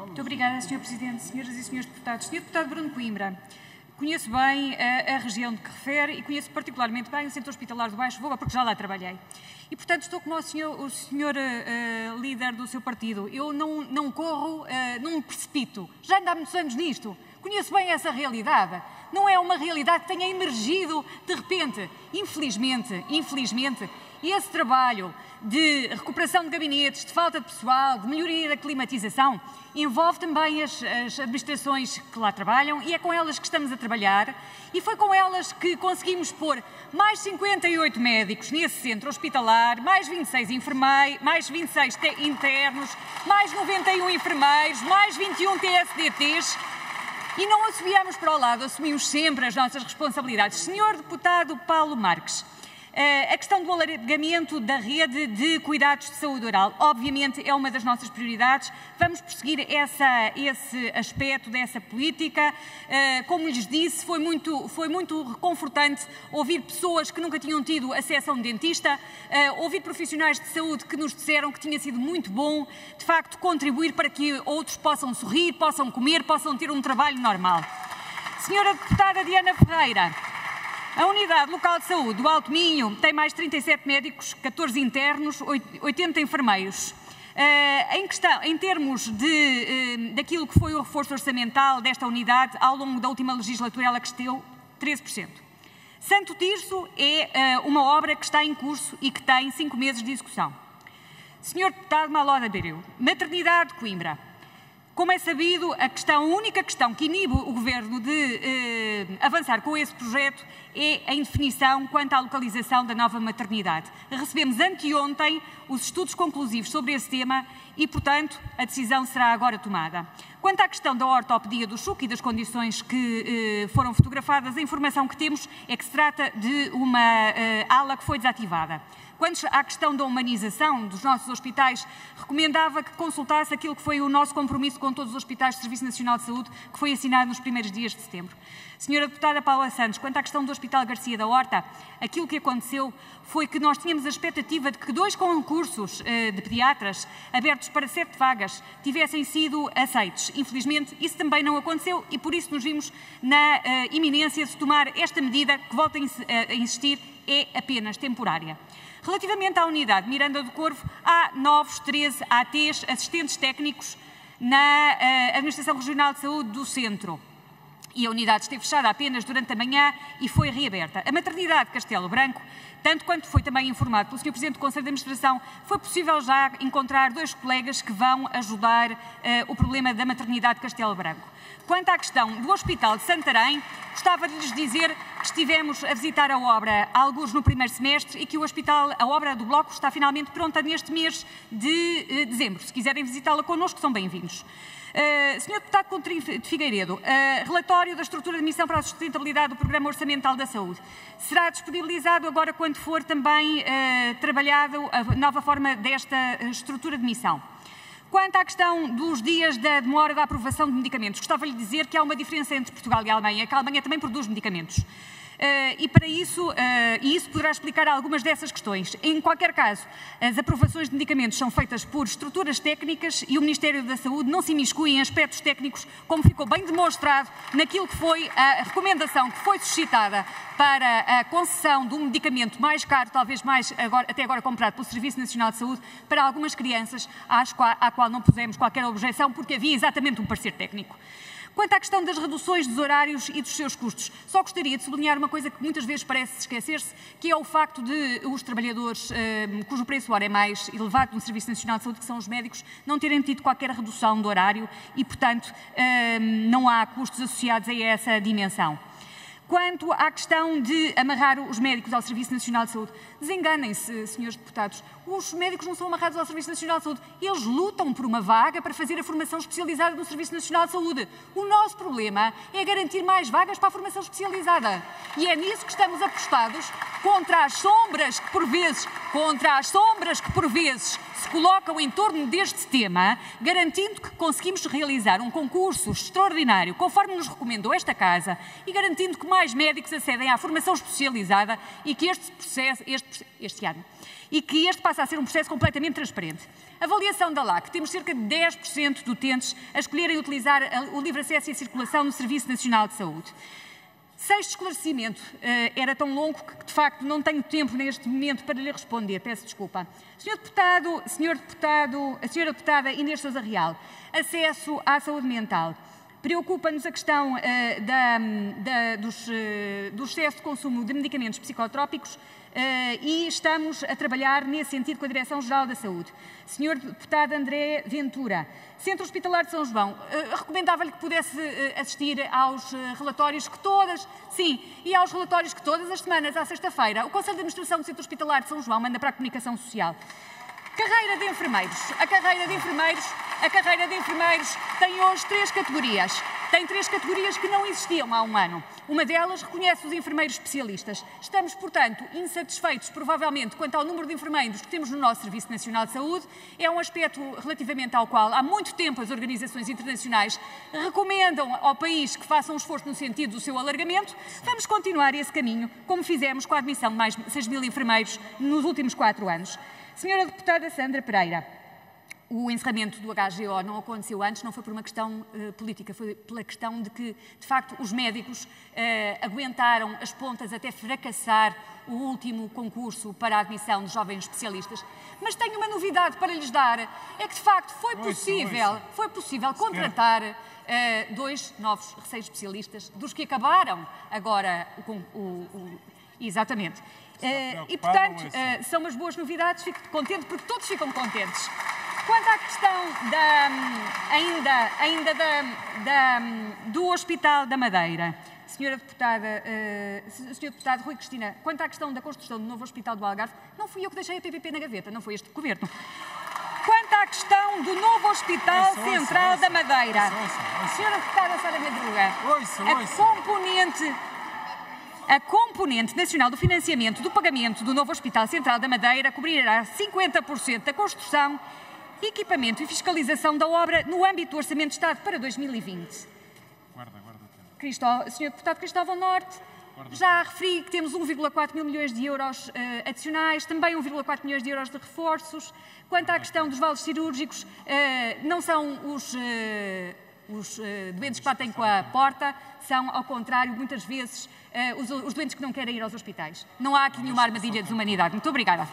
Muito obrigada, Sr. Presidente, Senhoras e Senhores Deputados. Sr. Deputado Bruno Coimbra, conheço bem a, a, região de que refere e conheço particularmente bem o Centro Hospitalar do Baixo Voga, porque já lá trabalhei. E, portanto, estou como o senhor, o senhor uh, líder do seu partido. Eu não, não corro, uh, não me precipito. Já ando há muitos anos nisto. Conheço bem essa realidade. Não é uma realidade que tenha emergido de repente. Infelizmente, infelizmente, esse trabalho de recuperação de gabinetes, de falta de pessoal, de melhoria da climatização, envolve também as, as, administrações que lá trabalham e é com elas que estamos a trabalhar. E foi com elas que conseguimos pôr mais 58 médicos nesse centro hospitalar, mais 26 enfermeiros, mais 26 internos, mais 91 enfermeiros, mais 21 TSDTs. E não assobiamos para o lado, assumimos sempre as nossas responsabilidades. Senhor Deputado Paulo Marques, a questão do alargamento da rede de cuidados de saúde oral, obviamente, é uma das nossas prioridades. Vamos prosseguir essa, esse aspecto dessa política. Eh, como lhes disse, foi muito, foi muito reconfortante ouvir pessoas que nunca tinham tido acesso a um dentista, eh, ouvir profissionais de saúde que nos disseram que tinha sido muito bom, de facto, contribuir para que outros possam sorrir, possam comer, possam ter um trabalho normal. Senhora Deputada Diana Ferreira, a Unidade Local de Saúde do Alto Minho tem mais 37 médicos, 14 internos, 80 enfermeiros. Uh, em, questão, em termos de, uh, daquilo que foi o reforço orçamental desta unidade, ao longo da última legislatura ela cresceu 13%. Santo Tirso é uh, uma obra que está em curso e que tem cinco meses de execução. Senhor Deputado Maloda Bereu, Maternidade de Coimbra, como é sabido, a questão, a única questão que inibe o Governo de eh, avançar com esse projeto é a indefinição quanto à localização da nova maternidade. Recebemos anteontem os estudos conclusivos sobre esse tema e, portanto, a decisão será agora tomada. Quanto à questão da ortopedia do chuco e das condições que eh, foram fotografadas, a informação que temos é que se trata de uma eh, ala que foi desativada. Quanto à questão da humanização dos nossos hospitais, recomendava que consultasse aquilo que foi o nosso compromisso com todos os hospitais do Serviço Nacional de Saúde, que foi assinado nos primeiros dias de setembro. Senhora Deputada Paula Santos, quanto à questão do Hospital Garcia da Horta, aquilo que aconteceu foi que nós tínhamos a expectativa de que dois concursos uh, de pediatras abertos para sete vagas tivessem sido aceitos. Infelizmente, isso também não aconteceu e por isso nos vimos na uh, iminência de tomar esta medida, que volto a insistir, é apenas temporária. Relativamente à unidade Miranda do Corvo, há novos 13 ATs, assistentes técnicos, na uh, Administração Regional de Saúde do Centro. E a unidade esteve fechada apenas durante a manhã e foi reaberta. A maternidade de Castelo Branco, tanto quanto foi também informado pelo Sr. Presidente do Conselho de Administração, foi possível já encontrar dois colegas que vão ajudar uh, o problema da maternidade de Castelo Branco. Quanto à questão do Hospital de Santarém, gostava de lhes dizer que estivemos a visitar a obra alguns no primeiro semestre e que o hospital, a obra do Bloco está finalmente pronta neste mês de eh, dezembro. Se quiserem visitá-la connosco, são bem-vindos. Uh, Senhor Deputado Coutinho de Figueiredo, uh, relatório da estrutura de missão para a sustentabilidade do Programa Orçamental da Saúde. Será disponibilizado agora quando for também uh, trabalhado a nova forma desta estrutura de missão. Quanto à questão dos dias da demora da aprovação de medicamentos, gostava de lhe dizer que há uma diferença entre Portugal e a Alemanha, que a Alemanha também produz medicamentos. Uh, e para isso, uh, e isso poderá explicar algumas dessas questões. Em qualquer caso, as aprovações de medicamentos são feitas por estruturas técnicas e o Ministério da Saúde não se imiscui em aspectos técnicos, como ficou bem demonstrado naquilo que foi a recomendação que foi suscitada para a concessão de um medicamento mais caro, talvez mais agora, até agora comprado pelo Serviço Nacional de Saúde, para algumas crianças, às qual, à qual não pusemos qualquer objeção, porque havia exatamente um parecer técnico. Quanto à questão das reduções dos horários e dos seus custos, só gostaria de sublinhar uma coisa que muitas vezes parece esquecer-se, que é o facto de os trabalhadores eh, cujo preço hora é mais elevado no Serviço Nacional de Saúde, que são os médicos, não terem tido qualquer redução do horário e, portanto, eh, não há custos associados a essa dimensão. Quanto à questão de amarrar os médicos ao Serviço Nacional de Saúde, desenganem-se, senhores deputados. Os médicos não são amarrados ao Serviço Nacional de Saúde. Eles lutam por uma vaga para fazer a formação especializada no Serviço Nacional de Saúde. O nosso problema é garantir mais vagas para a formação especializada. E é nisso que estamos apostados contra as sombras que, por vezes, contra as sombras que por vezes se colocam em torno deste tema, garantindo que conseguimos realizar um concurso extraordinário, conforme nos recomendou esta Casa, e garantindo que mais médicos acedem à formação especializada e que este processo, este, este ano, e que este passa a ser um processo completamente transparente. Avaliação da LAC. Temos cerca de 10% de utentes a escolherem utilizar o livre acesso e a circulação no Serviço Nacional de Saúde. Sexto esclarecimento. Uh, era tão longo que, de facto, não tenho tempo neste momento para lhe responder. Peço desculpa. Senhor Deputado, Senhor Deputado, a Senhora Deputada Inês Sousa Real, acesso à saúde mental. Preocupa-nos a questão uh, da, da, dos, uh, do excesso de consumo de medicamentos psicotrópicos e estamos a trabalhar nesse sentido com a Direção-Geral da Saúde. Senhor Deputado André Ventura, Centro Hospitalar de São João, uh, recomendava-lhe que pudesse uh, assistir aos relatórios que todas, sim, e aos relatórios que todas as semanas, à sexta-feira, o Conselho de Administração do Centro Hospitalar de São João manda para a Comunicação Social. Carreira de enfermeiros. A carreira de enfermeiros, a carreira de enfermeiros tem hoje três categorias. Tem três categorias que não existiam há um ano. Uma delas reconhece os enfermeiros especialistas. Estamos, portanto, insatisfeitos, provavelmente, quanto ao número de enfermeiros que temos no nosso Serviço Nacional de Saúde. É um aspecto relativamente ao qual há muito tempo as organizações internacionais recomendam ao país que faça um esforço no sentido do seu alargamento. Vamos continuar esse caminho, como fizemos com a admissão de mais 6 mil enfermeiros nos últimos quatro anos. Senhora Deputada Sandra Pereira, o encerramento do HGO não aconteceu antes, não foi por uma questão uh, política, foi pela questão de que, de facto, os médicos uh, aguentaram as pontas até fracassar o último concurso para a admissão de jovens especialistas. Mas tenho uma novidade para lhes dar, é que, de facto, foi possível, foi possível contratar uh, dois novos recém-especialistas, dos que acabaram agora o, o, o exatamente. E, portanto, são umas boas novidades, fico contente porque todos ficam contentes. Quanto à questão da, ainda, ainda da, da, do Hospital da Madeira, Senhora Deputada, uh, Senhor Deputado Rui Cristina, quanto à questão da construção do novo Hospital do Algarve, não fui eu que deixei a PPP na gaveta, não foi este governo. Quanto à questão do novo Hospital Central da Madeira, Senhora Deputada Sara Madruga, a componente a componente nacional do financiamento do pagamento do novo Hospital Central da Madeira cobrirá 50% da construção, equipamento e fiscalização da obra no âmbito do Orçamento de Estado para 2020. Guarda, guarda Cristo, Sr. Deputado Cristóvão Norte, guarda já referi que temos 1,4 mil milhões de euros uh, adicionais, também 1,4 milhões de euros de reforços. Quanto à questão dos vales cirúrgicos, uh, não são os, uh, os doentes que batem com a porta, são, ao contrário, muitas vezes uh, os, os doentes que não querem ir aos hospitais. Não há aqui nenhuma armadilha de desumanidade. Muito obrigada.